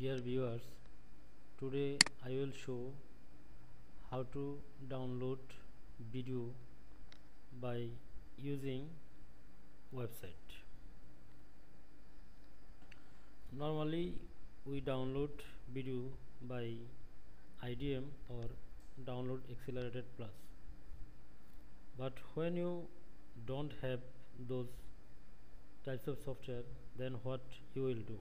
dear viewers today I will show how to download video by using website. Normally we download video by IDM or Download Accelerator Plus. But when you don't have those types of software then what you will do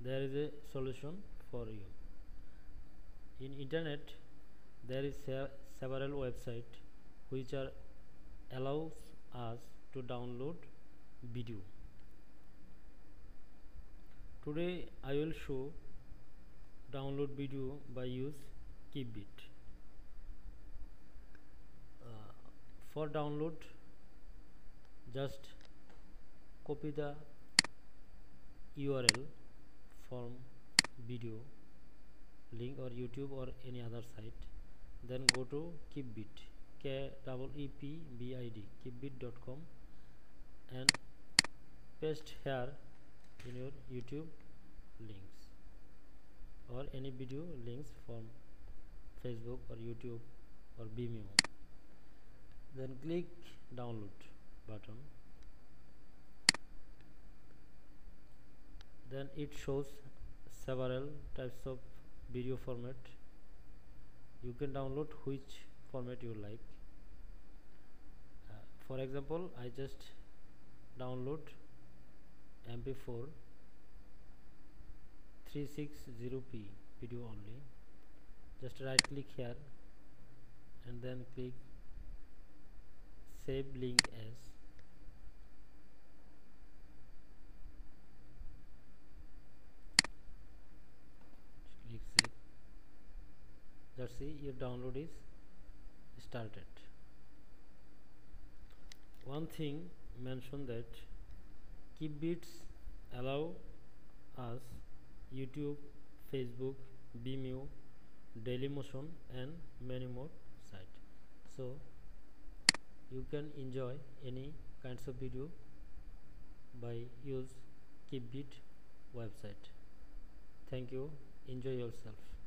there is a solution for you in internet there is several website which are allows us to download video today i will show download video by use keepbit uh, for download just copy the url from video link or youtube or any other site. Then go to KeepVid k double e p b i d keepvid.com and paste here in your youtube links or any video links from facebook or youtube or vimeo. Then click download button then it shows several types of video format. You can download which format you like. Uh, for example I just download mp4 360p video only. Just right click here and then click save link as let's see your download is started one thing mention that keep keepbits allow us youtube facebook vimeo dailymotion and many more sites so you can enjoy any kinds of video by use keepbit website thank you enjoy yourself